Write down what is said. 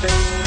space.